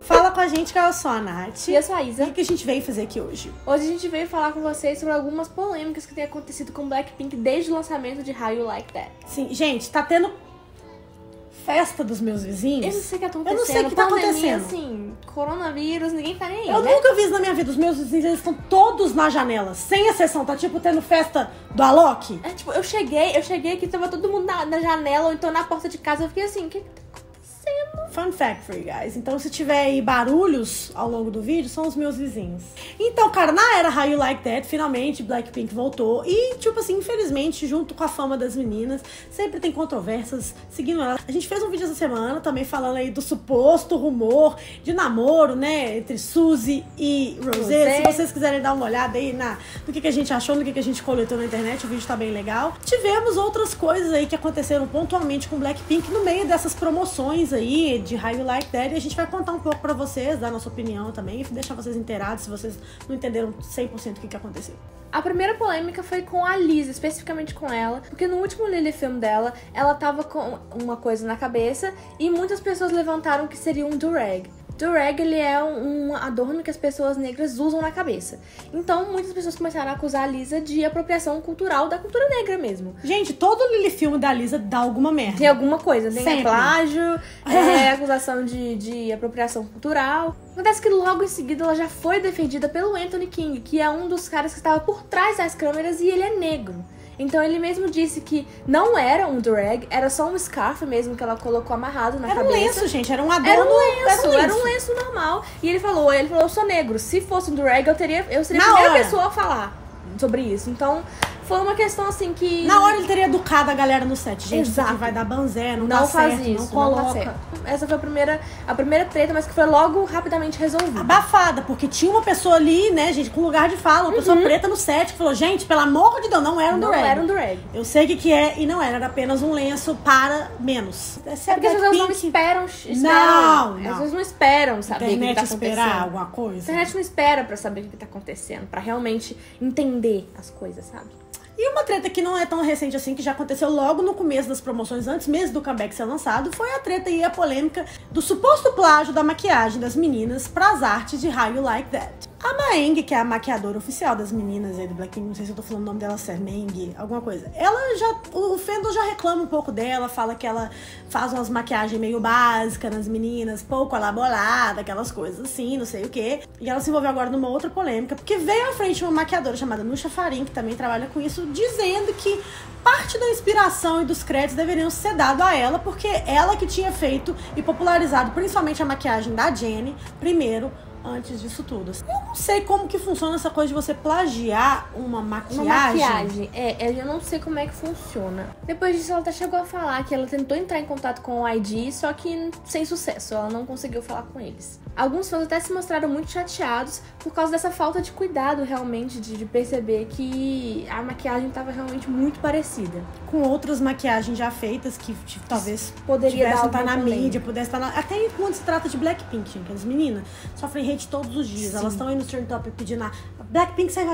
Fala com a gente que eu sou a Nath. E eu sou a E Isa. o que a gente veio fazer aqui hoje? Hoje a gente veio falar com vocês sobre algumas polêmicas que têm acontecido com Blackpink desde o lançamento de How You Like That. Sim, gente, tá tendo festa dos meus Eu não vizinhos. sei o que tá Eu acontecendo. não sei o que tá Pandemia, acontecendo. assim, coronavírus, ninguém tá nem aí, Eu né? nunca vi isso na minha vida. Os meus vizinhos eles estão todos na janela, sem exceção. Tá tipo tendo festa do Alok. É, tipo, eu cheguei, eu cheguei aqui, tava todo mundo na, na janela ou então na porta de casa. Eu fiquei assim, o que que tá? Fun fact for you guys. Então, se tiver aí barulhos ao longo do vídeo, são os meus vizinhos. Então, cara, na era How You Like That, finalmente Blackpink voltou. E, tipo assim, infelizmente, junto com a fama das meninas, sempre tem controvérsias seguindo ela. A gente fez um vídeo essa semana também falando aí do suposto rumor de namoro, né, entre Suzy e Rosé. Se vocês quiserem dar uma olhada aí na, no que, que a gente achou, no que, que a gente coletou na internet, o vídeo tá bem legal. Tivemos outras coisas aí que aconteceram pontualmente com Blackpink no meio dessas promoções aí de How You Like That. E a gente vai contar um pouco pra vocês, dar nossa opinião também, e deixar vocês inteirados se vocês não entenderam 100% o que, que aconteceu. A primeira polêmica foi com a Lisa, especificamente com ela, porque no último Lily dela, ela tava com uma coisa na cabeça e muitas pessoas levantaram que seria um durag. Durag, ele é um um adorno que as pessoas negras usam na cabeça. Então, muitas pessoas começaram a acusar a Lisa de apropriação cultural da cultura negra mesmo. Gente, todo filme da Lisa dá alguma merda. Tem alguma coisa, tem Sempre. plágio, é, acusação de, de apropriação cultural. Acontece que logo em seguida ela já foi defendida pelo Anthony King, que é um dos caras que estava por trás das câmeras e ele é negro. Então ele mesmo disse que não era um drag, era só um scarf mesmo que ela colocou amarrado na Era um cabeça. lenço, gente, era um adorno. Era um lenço, era um era um lenço normal. E ele falou, ele falou, eu sou negro. Se fosse um drag, eu teria, eu seria a Na primeira hora. pessoa a falar sobre isso. Então, foi uma questão assim que Na hora ele teria educado a galera no set. Gente, Exato. vai dar banzé, não, não dá faz certo, isso, não não, coloca. tá certo. Essa foi a primeira, a primeira treta, mas que foi logo rapidamente resolvida. abafada, porque tinha uma pessoa ali, né, gente, com lugar de fala, uma pessoa preta no set, que falou, gente, pelo amor de Deus, não era um não drag. era um drag. Eu sei o que, que é e não era, era apenas um lenço para menos. Essa É porque as pessoas não esperam, esperam. Não, As não. pessoas não esperam saber o que, internet tá esperar acontecendo. alguma A coisa. internet não espera pra saber o que tá acontecendo, pra realmente entender as coisas, sabe? E uma treta que não é tão recente assim, que já aconteceu logo no começo das promoções, antes mesmo do comeback ser lançado, foi a treta e a polêmica do suposto plágio da maquiagem das meninas pras artes de How You Like That. A Maeng, que é a maquiadora oficial das meninas aí do Blackpink, não sei se eu tô falando o nome dela certo, Maeng, alguma coisa. Ela já, o Fendel já reclama um pouco dela, fala que ela faz umas maquiagens meio básicas nas meninas, pouco elaborada, aquelas coisas assim, não sei o quê. E ela se envolveu agora numa outra polêmica, porque veio à frente uma maquiadora chamada Nusha Farin, que também trabalha com isso, dizendo que parte da inspiração e dos créditos deveriam ser dado a ela, porque ela que tinha feito e popularizado principalmente a maquiagem da Jenny, primeiro, antes disso tudo. Eu não sei como que funciona essa coisa de você plagiar uma maquiagem. Uma maquiagem. É, eu não sei como é que funciona. Depois disso, ela até chegou a falar que ela tentou entrar em contato com o ID, só que sem sucesso. Ela não conseguiu falar com eles. Alguns fãs até se mostraram muito chateados por causa dessa falta de cuidado, realmente, de, de perceber que a maquiagem estava realmente muito parecida. Com outras maquiagens já feitas que tipo, talvez Poderia estar alguma na mídia, pudesse estar na... Até quando se trata de Blackpink, gente. As meninas sofrem hate todos os dias. Sim. Elas estão aí no Turn Top pedindo a Blackpink sai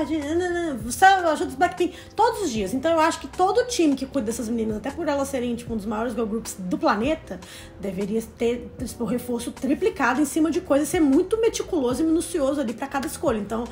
você ajuda os Blackpink todos os dias. Então eu acho que todo time que cuida dessas meninas, até por elas serem tipo, um dos maiores girl groups do planeta, deveria ter tipo, um reforço triplicado em cima de coisas ser muito meticuloso e minucioso ali pra cada escolha. Então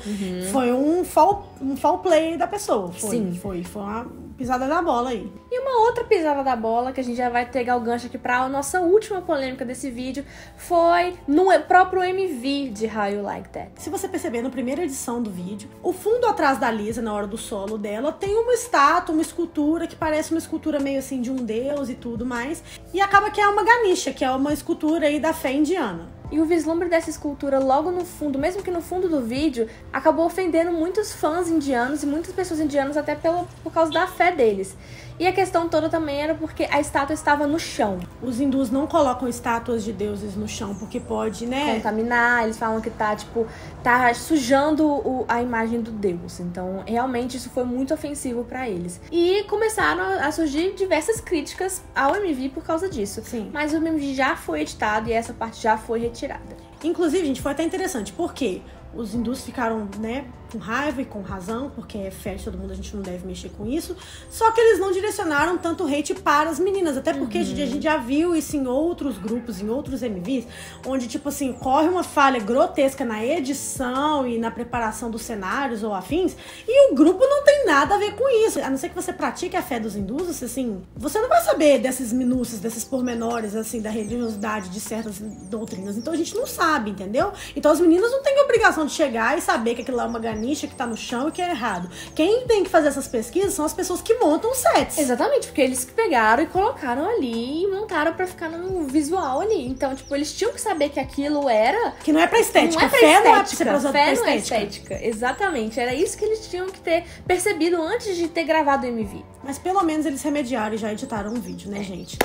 foi um fall, um fall play da pessoa. Foi, Sim. foi, foi uma pisada na bola aí. E uma outra pisada da bola, que a gente já vai pegar o gancho aqui pra a nossa última polêmica desse vídeo, foi no próprio MV de How You Like That. Se você perceber, na primeira edição do vídeo, o fundo atrás da Lisa, na hora do solo dela, tem uma estátua, uma escultura que parece uma escultura meio assim de um deus e tudo mais. E acaba que é uma ganisha, que é uma escultura aí da fé indiana. E o vislumbre dessa escultura logo no fundo, mesmo que no fundo do vídeo, acabou ofendendo muitos fãs indianos e muitas pessoas indianas até pelo, por causa da fé deles. E a questão toda também era porque a estátua estava no chão. Os hindus não colocam estátuas de deuses no chão, porque pode, né? Contaminar, eles falam que tá, tipo, tá sujando o- a imagem do deus. Então, realmente, isso foi muito ofensivo pra eles. E começaram a a surgir diversas críticas ao MV por causa disso. Sim. Mas o MV já foi editado e essa parte já foi retirada. Inclusive, gente, foi até interessante, porque os hindus ficaram, né, com raiva e com razão, porque é fé de todo mundo, a gente não deve mexer com isso. Só que eles não direcionaram tanto hate para as meninas, até porque uhum. a gente já viu isso em outros grupos, em outros MVs, onde, tipo assim, corre uma falha grotesca na edição e na preparação dos cenários ou afins, e o grupo não tem nada a ver com isso. A não ser que você pratique a fé dos hindus, assim, você não vai saber desses minúcias, desses pormenores, assim, da religiosidade de certas doutrinas. Então a gente não sabe, entendeu? Então as meninas não têm obrigação de chegar e saber que aquilo lá é uma ganicha que tá no chão e que é errado. Quem tem que fazer essas pesquisas são as pessoas que montam os sets. Exatamente, porque eles que pegaram e colocaram ali e montaram para ficar no visual ali. Então, tipo, eles tinham que saber que aquilo era. Que não é pra estética. Não é pra fé estética. Não é pra fé não é estética. Exatamente. Era isso que eles tinham que ter percebido antes de ter gravado o MV. Mas pelo menos eles remediaram e já editaram um vídeo, né, gente?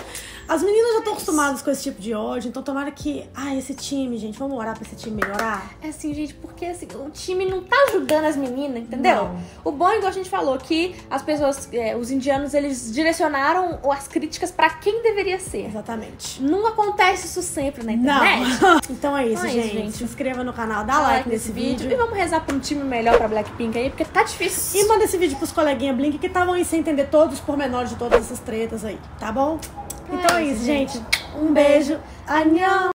As meninas já estão acostumadas com esse tipo de ódio, então tomara que. Ah, esse time, gente, vamos orar pra esse time melhorar. É assim, gente, porque assim, o time não tá ajudando as meninas, entendeu? Não. O bom, igual a gente falou, que as pessoas, é, os indianos, eles direcionaram as críticas para quem deveria ser. Exatamente. Não acontece isso sempre na internet. Não. então é isso, então é gente. gente. Se inscreva no canal, dá, dá like, nesse vídeo. vídeo. E vamos rezar pra um time melhor pra Blackpink aí, porque tá difícil. E manda esse vídeo pros coleguinhas Blink que estavam aí sem entender todos os pormenores de todas essas tretas aí, tá bom? Então é, é isso, gente. Um beijo. Annyeong!